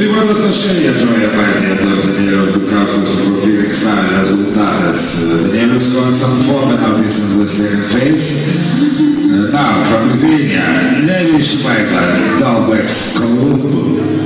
Прибавят значение троя поэзията в Даниелското кралство противник стане резултатът. Даниел's constant format of this face. the second phase. Now, from Lithuania, Nevi Švaigla, Dalbeck Skolupų.